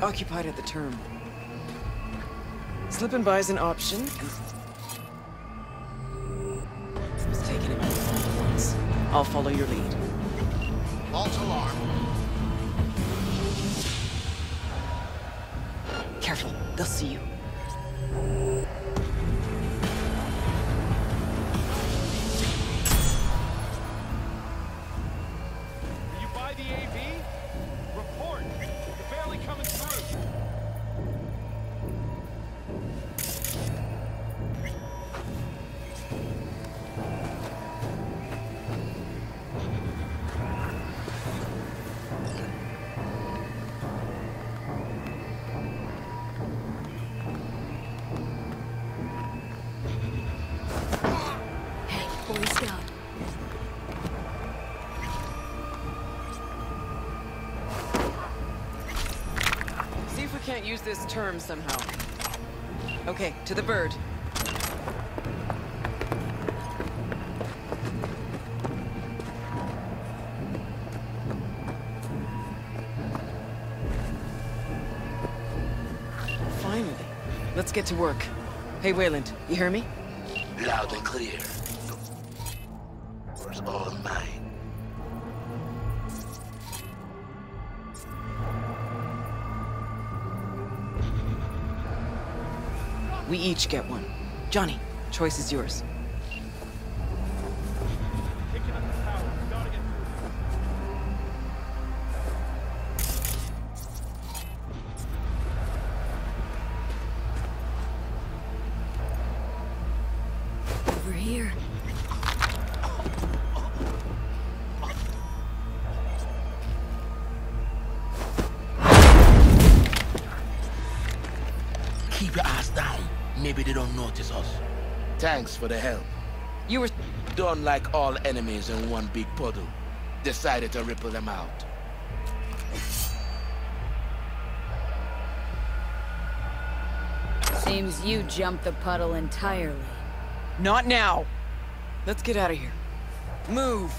occupied at the term. Slipping by is an option. Let's take him out once. I'll follow your lead. False alarm. Careful, they'll see you. Use this term somehow. Okay, to the bird. Finally. Let's get to work. Hey, Weyland, you hear me? Loud and clear. We each get one. Johnny, choice is yours. For the help. You were... Don't like all enemies in one big puddle. Decided to ripple them out. Seems you jumped the puddle entirely. Not now! Let's get out of here. Move!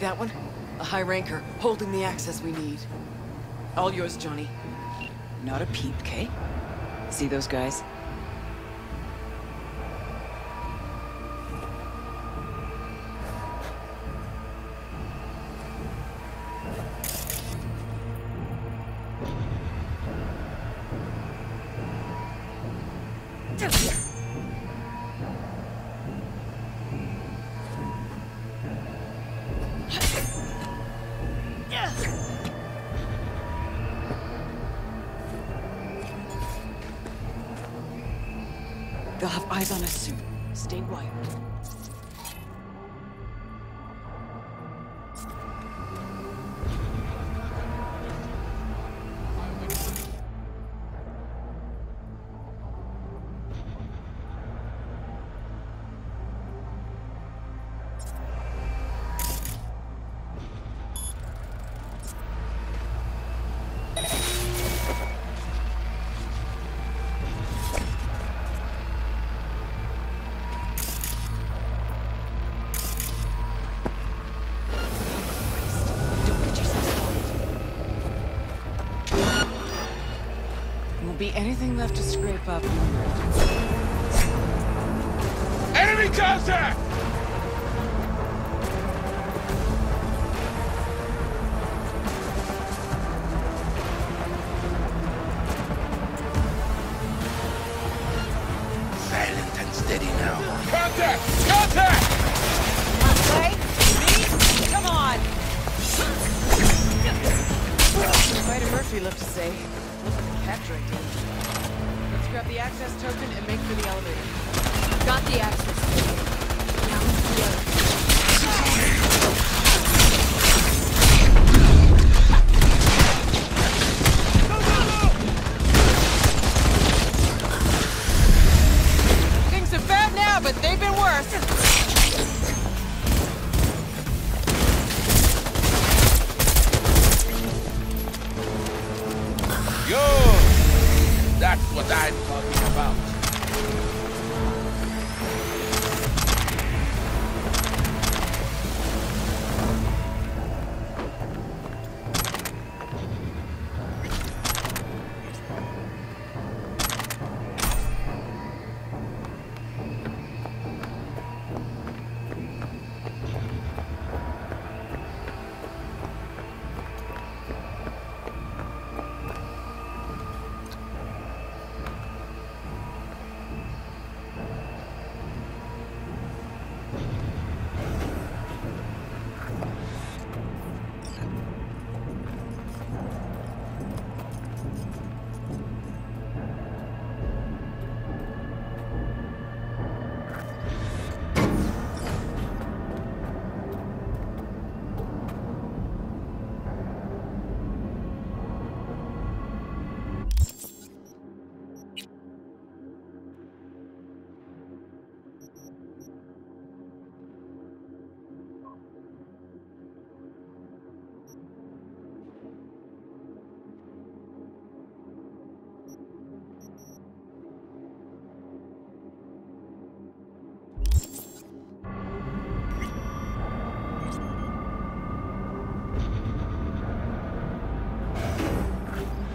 That one? A high ranker, holding the access we need. All yours, Johnny. Not a peep, Kay? See those guys? Eyes on us soon. Stay wired. Anything left to scrape up. Enemy contact!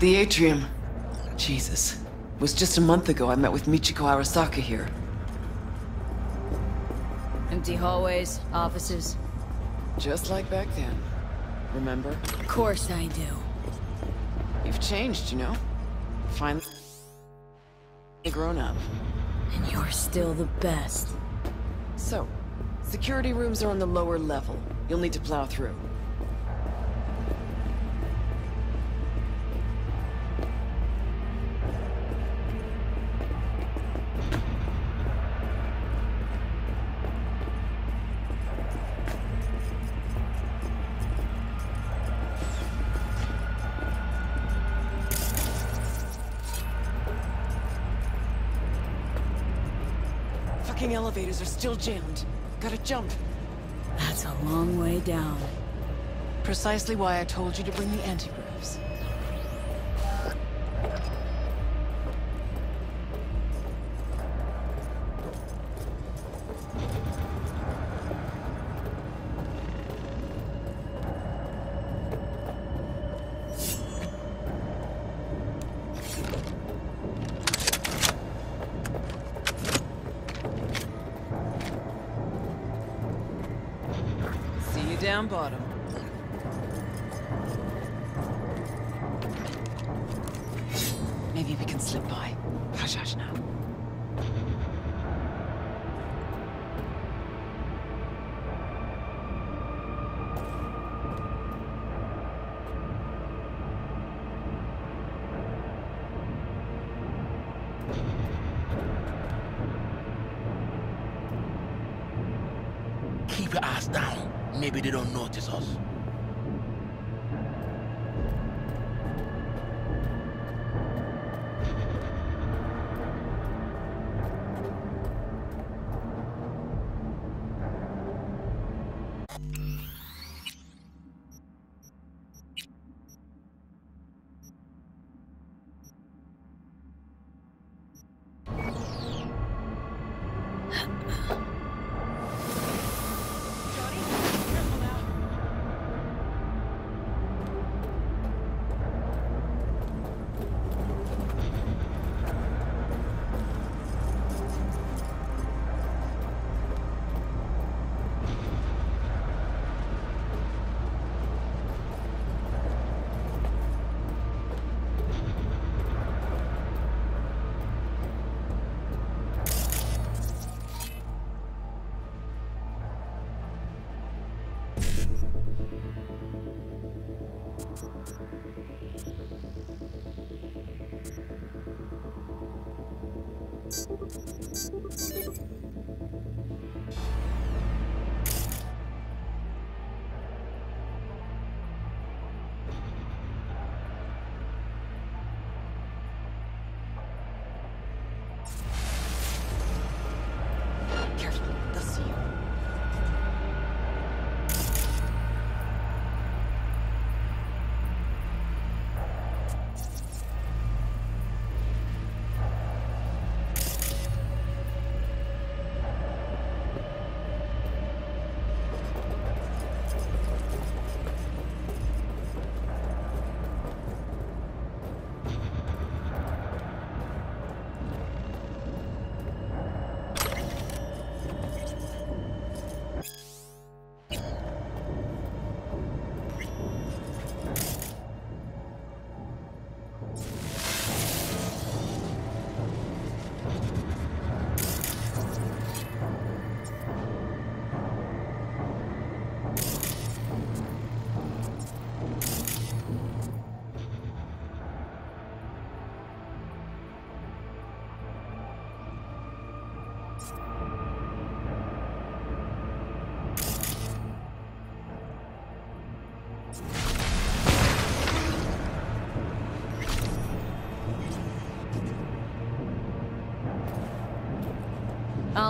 The atrium. Jesus. It was just a month ago I met with Michiko Arasaka here. Empty hallways, offices. Just like back then. Remember? Of course I do. You've changed, you know? Finally grown up. And you're still the best. So, security rooms are on the lower level. You'll need to plow through. Fucking elevators are still jammed. Gotta jump. That's a long way down. Precisely why I told you to bring the antigravs. Keep your eyes down. Maybe they don't notice us.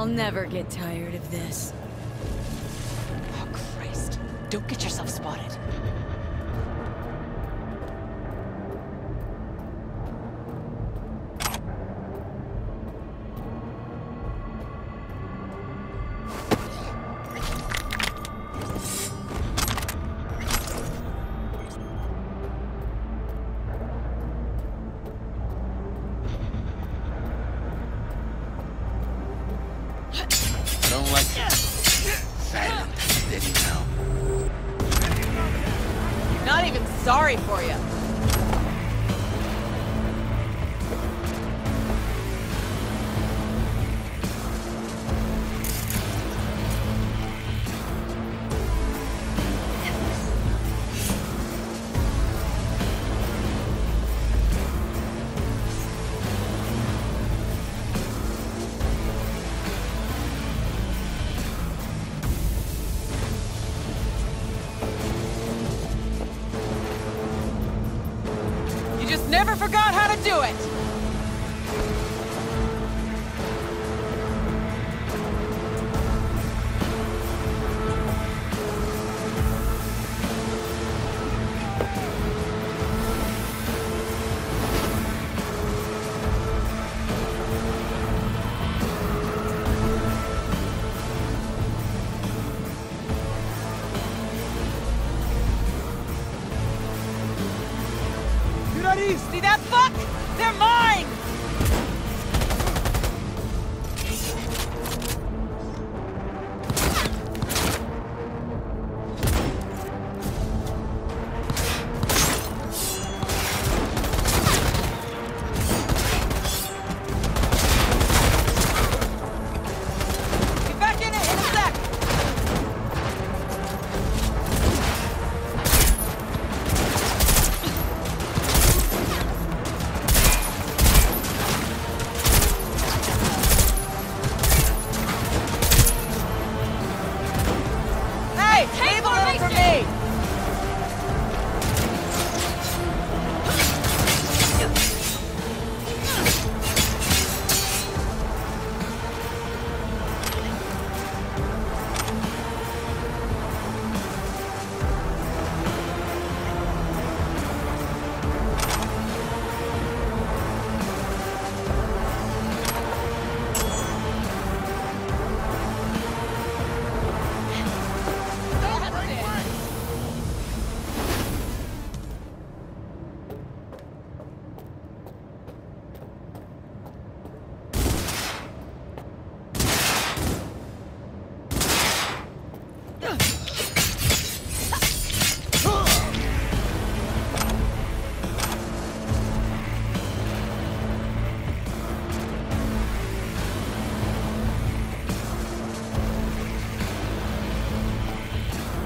Never get tired of this. Oh, Christ. Don't get yourself spotted. Don't like it. Not even sorry for. You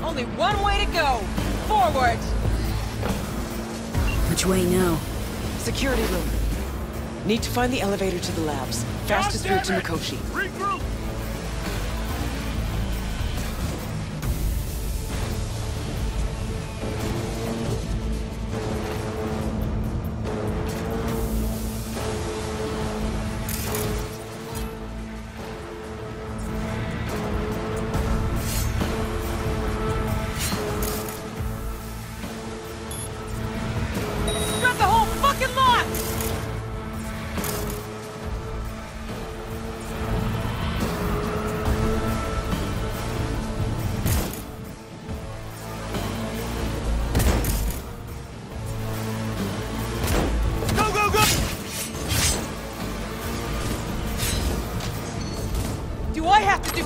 Only one way to go! Forward! Which way now? Security room. Need to find the elevator to the labs. Fastest route to Mikoshi.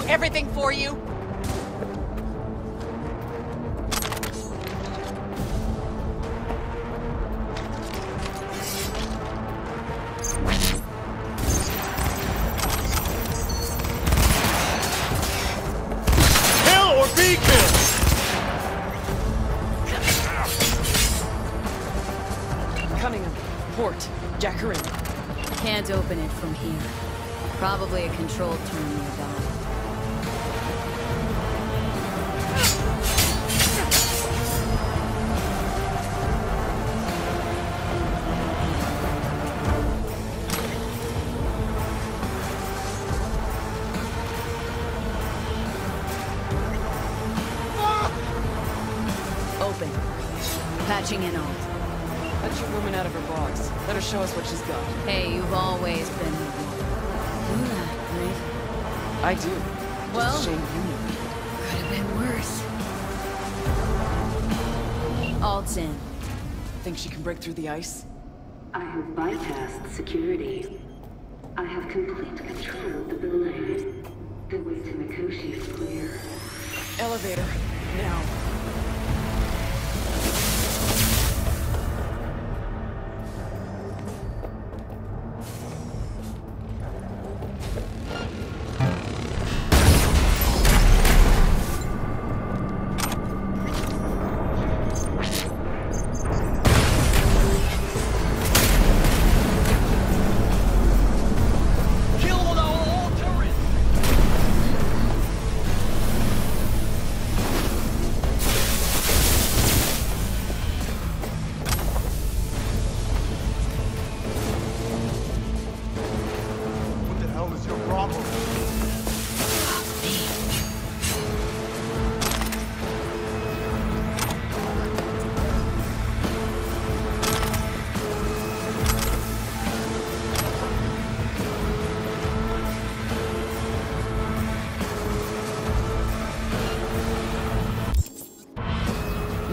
Everything for you? Kill or be killed! Cunningham. Port. Jack. Can't open it from here. Probably a control turn nearby. Break through the ice? I have bypassed security. I have complete control of the building. The way to Mikoshi is clear. Elevator.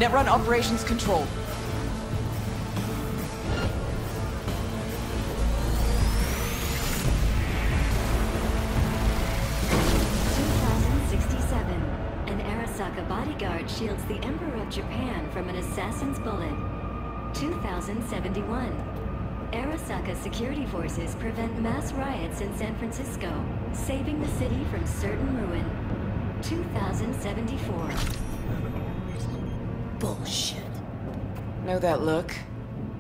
Netrun operations control. An Arasaka bodyguard shields the Emperor of Japan from an assassin's bullet. 2071. Arasaka security forces prevent mass riots in San Francisco, saving the city from certain ruin. 2074. Know that look?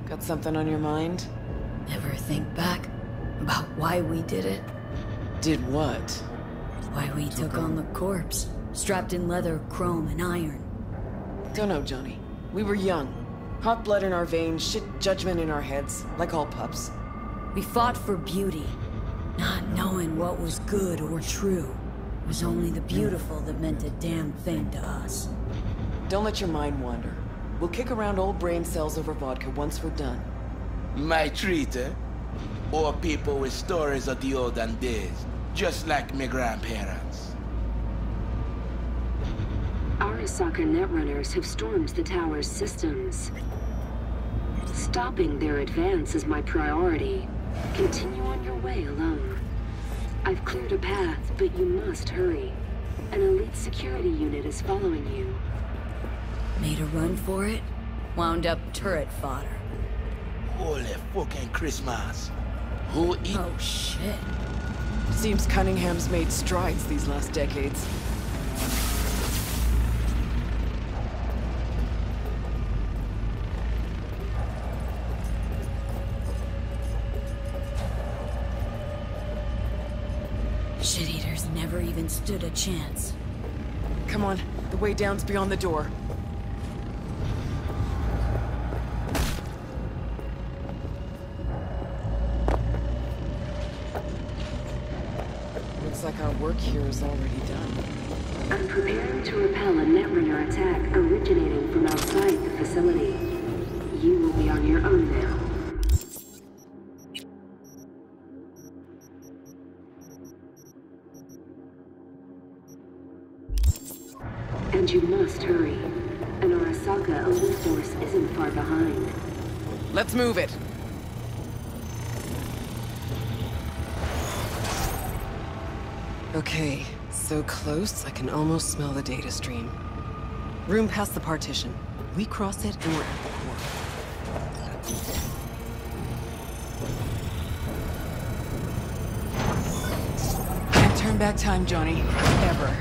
Got something on your mind? Ever think back about why we did it? Did what? Why we took on the corpse, strapped in leather, chrome, and iron. Don't know, Johnny. We were young. Hot blood in our veins, shit judgment in our heads, like all pups. We fought for beauty, not knowing what was good or true. It was only the beautiful that meant a damn thing to us. Don't let your mind wander. We'll kick around old brain cells over vodka once we're done. My treat, eh? Or people with stories of the olden days, just like my grandparents. Arasaka netrunners have stormed the tower's systems. Stopping their advance is my priority. Continue on your way alone. I've cleared a path, but you must hurry. An elite security unit is following you. Made a run for it, wound up turret fodder. Holy fucking Christmas. Who eat? Oh shit. Seems Cunningham's made strides these last decades. Shit eaters never even stood a chance. Come on, the way down's beyond the door. Like our work here is already done. I'm preparing to repel a netrunner attack originating from outside the facility. You will be on your own now. And you must hurry. An Arasaka elite force isn't far behind. Let's move it! Okay, so close I can almost smell the data stream. Room past the partition. We cross it and we're at the core. Can't turn back time, Johnny. Ever.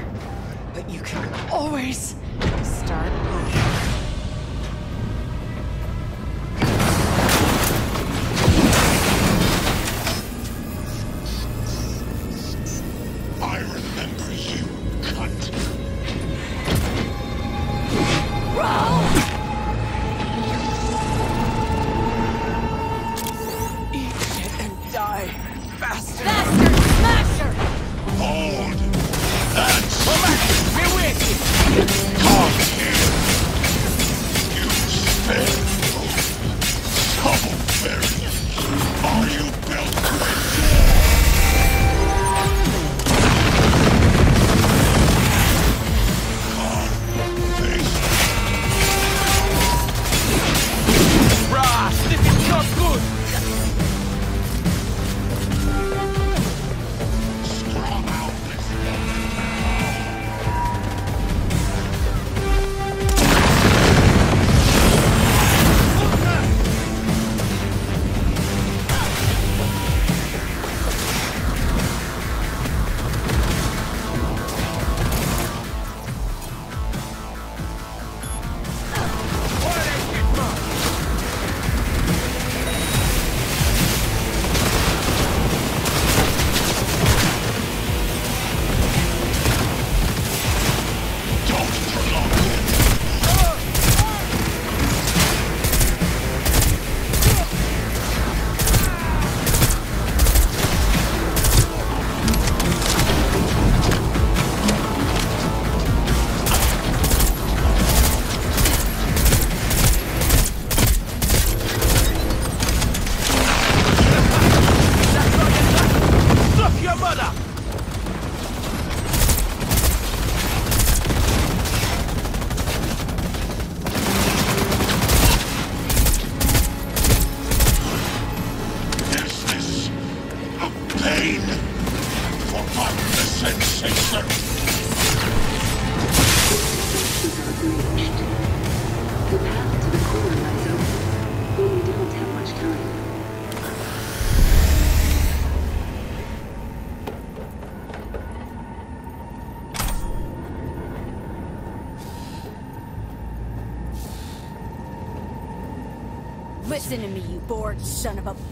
But you can always start over.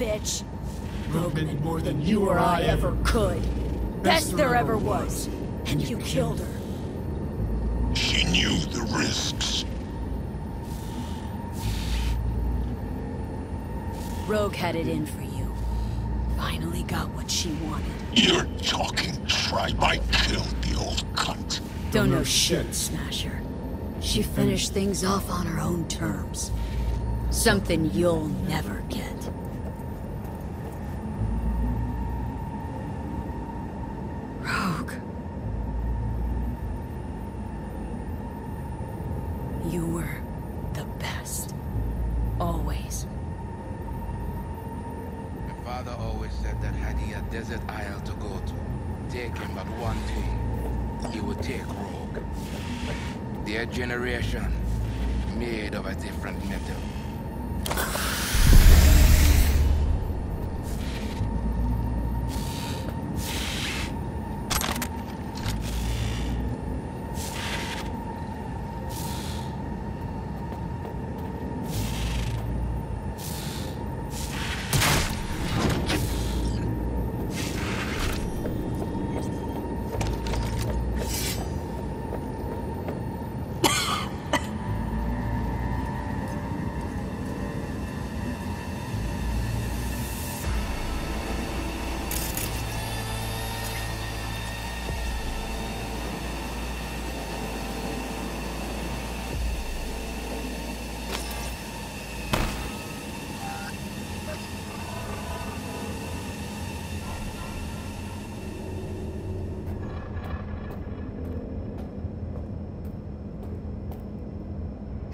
Bitch. Rogue meant more than You or I ever could. Best there ever was. And you killed her. She knew the risks. Rogue had it in for you. Finally got what she wanted. You're talking tripe. I killed the old cunt. Don't know shit, Smasher. She finished things off on her own terms. Something you'll never get. Their generation, made of a different metal.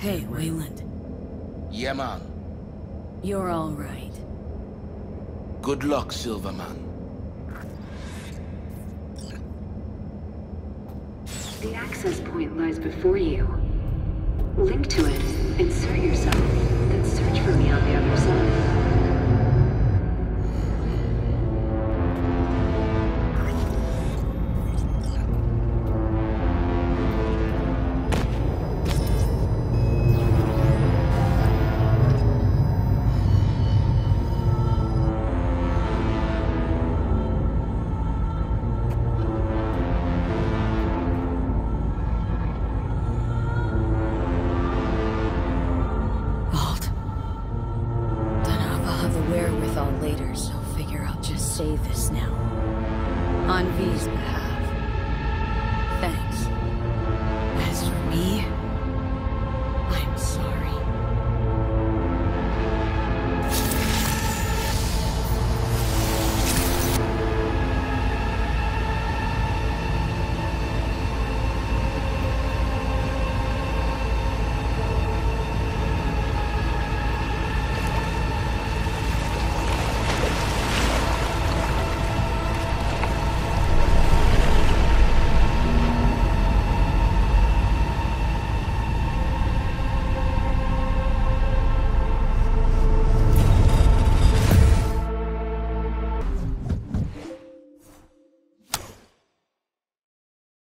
Hey, Weyland. Yeah, man. You're all right. Good luck, Silverhand. The access point lies before you. Link to it, insert yourself, then search for me on the other side. Later, so figure I'll just say this now. On V's behalf. Thanks.